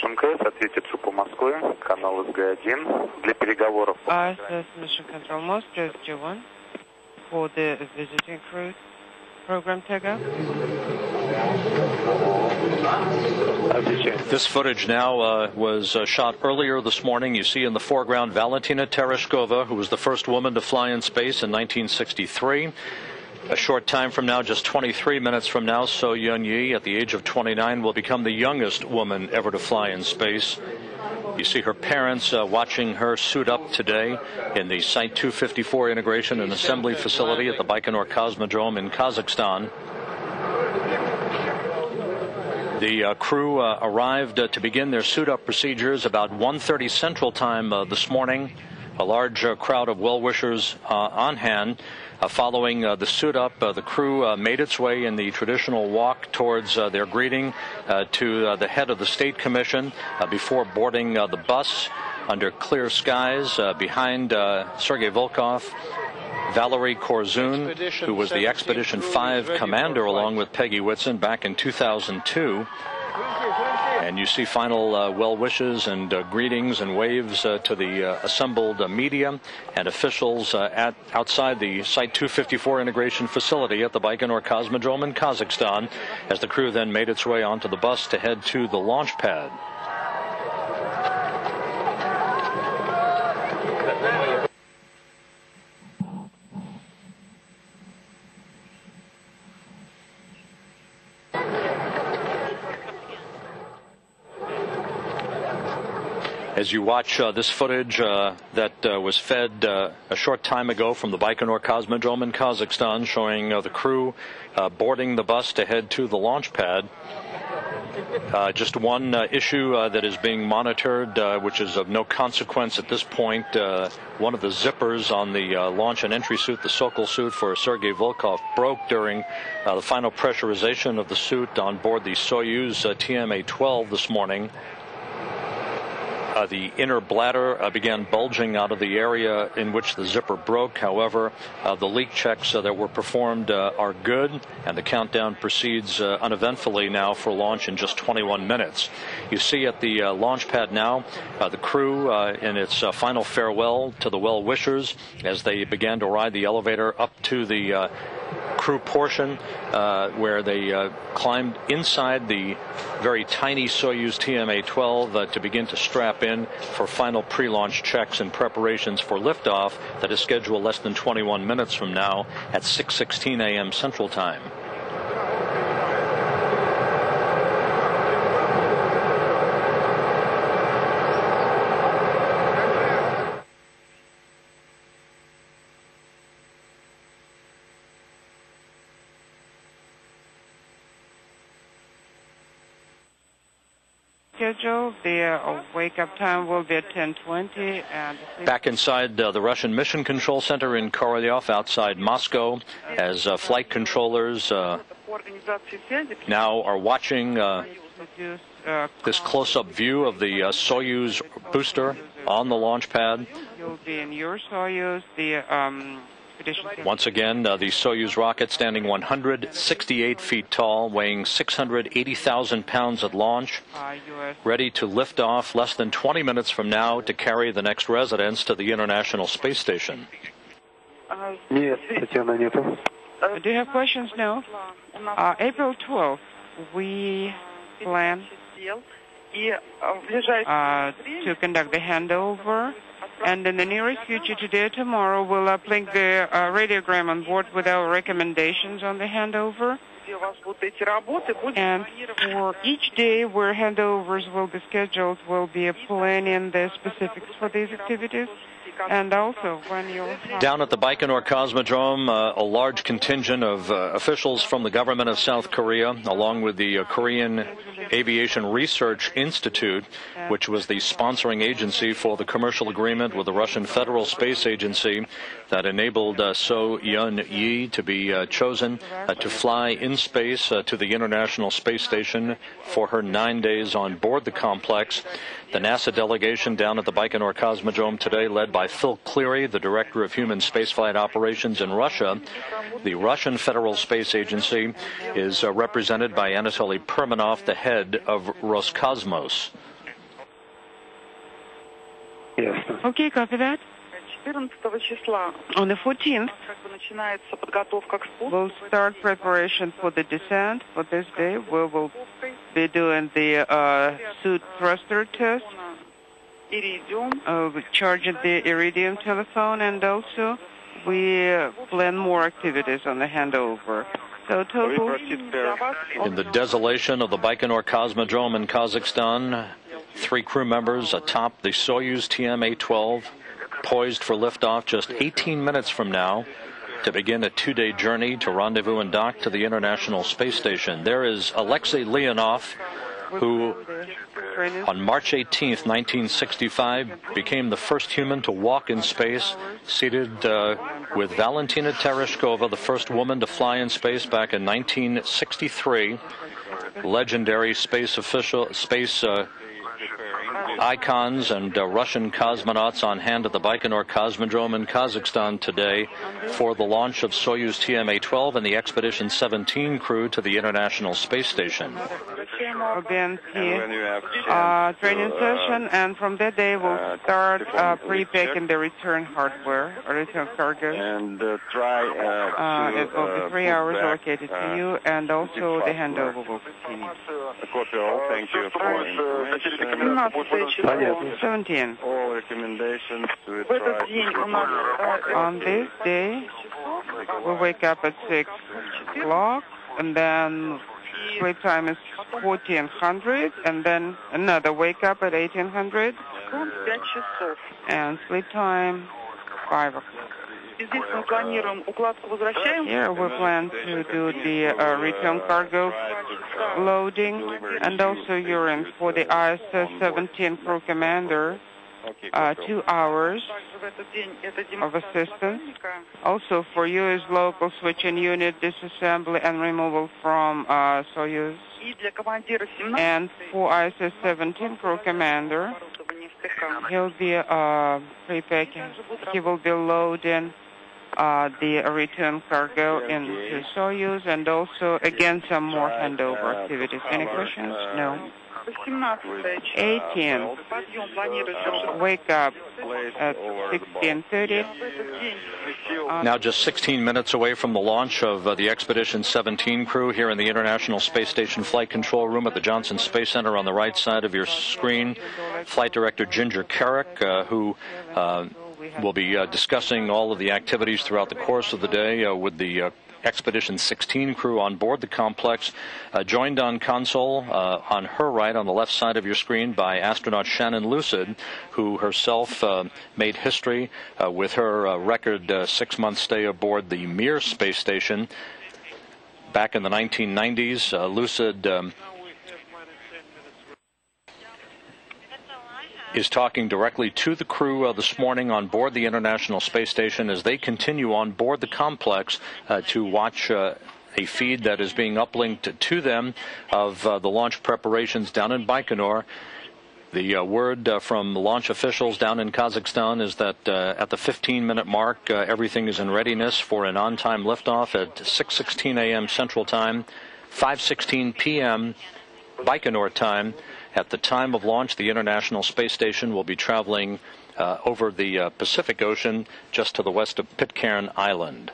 Ваш МКС ответит ШУПу Москвы, канал СГ-1 для переговоров. ISS Mission Control Moscow SG1 for the visiting cruise program takeoff. Отвечаю. This footage now uh, was uh, shot earlier this morning. You see in the foreground Valentina Tereshkova, who was the first woman to fly in space in 1963. A short time from now, just 23 minutes from now, So Yeon Yi, at the age of 29, will become the youngest woman ever to fly in space. You see her parents uh, watching her suit up today in the Site 254 Integration and Assembly Facility at the Baikonur Cosmodrome in Kazakhstan. The uh, crew uh, arrived uh, to begin their suit-up procedures about 1:30 Central Time uh, this morning. A large uh, crowd of well-wishers uh, on hand. Uh, following uh, the suit-up, uh, the crew uh, made its way in the traditional walk towards uh, their greeting uh, to uh, the head of the State Commission uh, before boarding uh, the bus under clear skies uh, behind uh, Sergei Volkov. Valery Korzun, who was the Expedition 5 commander along with Peggy Whitson back in 2002. And you see final uh, well wishes and uh, greetings and waves uh, to the uh, assembled uh, media and officials uh, at outside the Site 254 integration facility at the Baikonur Cosmodrome in Kazakhstan as the crew then made its way onto the bus to head to the launch pad. As you watch uh, this footage uh, that uh, was fed uh, a short time ago from the Baikonur Cosmodrome in Kazakhstan, showing uh, the crew uh, boarding the bus to head to the launch pad. Just one issue that is being monitored, which is of no consequence at this point. One of the zippers on the launch and entry suit, the Sokol suit for Sergei Volkov, broke during the final pressurization of the suit on board the Soyuz TMA 12 this morning. Uh, the inner bladder uh, began bulging out of the area in which the zipper broke. However, uh, the leak checks uh, that were performed uh, are good, and the countdown proceeds uh, uneventfully now for launch in just 21 minutes. You see at the launch pad now the crew in its final farewell to the well wishers as they began to ride the elevator up to the crew portion uh, where they uh, climbed inside the very tiny Soyuz TMA 12 uh, to begin to strap in for final pre launch checks and preparations for liftoff that is scheduled less than 21 minutes from now at 6:16 a.m. Central Time. Schedule. The uh, wake-up time will be at 10:20, and Back inside uh, the Russian Mission Control Center in Korolyov outside Moscow, as uh, flight controllers uh, now are watching uh, this close-up view of the uh, Soyuz booster on the launch pad. You'll be in your Soyuz. The um. Once again, uh, the Soyuz rocket standing 168 feet tall, weighing 680,000 pounds at launch, Uh, U.S. ready to lift off less than 20 minutes from now to carry the next residents to the International Space Station. Нет, Татьяна, нету. Uh, Do you have questions now? Uh, April 12th, we plan uh, to conduct the handover. and in the nearest future, today or tomorrow, we'll uplink the uh, radiogram on board with our recommendations on the handover. And for each day where handovers will be scheduled, we'll be planning the specifics for these activities. And also, when you'll Down at the Baikonur Cosmodrome, uh, a large contingent of uh, officials from the government of South Korea, along with the uh, Korean Aviation Research Institute, which was the sponsoring agency for the commercial agreement with the Russian Federal Space Agency that enabled uh, So Yeon Yi to be uh, chosen uh, to fly in space uh, to the International Space Station for her nine days on board the complex. The NASA delegation down at the Baikonur Cosmodrome today, led by Phil Cleary, the Director of Human Spaceflight Operations in Russia. The Russian Federal Space Agency is uh, represented by Anatoly Perminov, the head of Roscosmos. Yes. Okay, copy that. 14 числа On the 14th, как бы начинается подготовка к спуску. we'll start preparation for the descent. For this day, we will be doing the uh, suit thruster test, Иридиум. uh, charging the iridium telephone, and also we uh, plan more activities on the handover. So total, Для вас In the desolation of the Baikonur Cosmodrome in Kazakhstan, three crew members atop the Soyuz TM-A-12, poised for liftoff just 18 minutes from now to begin a two-day journey to rendezvous and dock to the International Space Station. There is Alexei Leonov, who on March 18, 1965, became the first human to walk in space, seated uh, with Valentina Tereshkova, the first woman to fly in space back in 1963. Legendary space official, space uh, icons and uh, Russian cosmonauts on hand at the Baikonur Cosmodrome in Kazakhstan today for the launch of Soyuz TMA-12 and the Expedition 17 crew to the International Space Station audience here, uh, uh, training session, and from that day we'll start uh, pre-packing the return hardware, return cargo. And try uh, It will be three hours allocated to you, and also the handover will continue. Thank you for 17. All recommendations to On this day, we wake up at 6 o'clock, and then sleep time is 1400, and then another wake up at 1800, секунд 5 часов. and sleep time 5 o'clock. И здесь мы планируем укладку возвращаем. Here we plan to do the uh, return cargo loading and also urine for the ISS-17 crew commander, uh, two hours of assistance. Also for U.S. local switching unit disassembly and removal from uh, Soyuz. And for ISS-17 crew commander, he'll be uh. He will be loading uh, the return cargo into Soyuz and also again some more handover activities. Any questions? No. 18, wake up at 16.30. Now just 16 minutes away from the launch of uh, the Expedition 17 crew here in the International Space Station Flight Control Room at the Johnson Space Center on the right side of your screen. Flight Director Ginger Kerrick, uh, who uh, will be uh, discussing all of the activities throughout the course of the day uh, with the uh, Expedition 16 crew on board the complex, uh, joined on console uh, on her right, on the left side of your screen, by astronaut Shannon Lucid, who herself uh, made history uh, with her uh, record six month stay aboard the Mir space station back in the 1990s. Uh, Lucid. Um, is talking directly to the crew uh, this morning on board the International Space Station as they continue on board the complex uh, to watch uh, a feed that is being uplinked to them of uh, the launch preparations down in Baikonur. The uh, word uh, from launch officials down in Kazakhstan is that uh, at the 15-minute mark, uh, everything is in readiness for an on-time liftoff at 6:16 a.m. Central Time, 5:16 p.m. Baikonur time. At the time of launch, the International Space Station will be traveling uh, over the uh, Pacific Ocean just to the west of Pitcairn Island.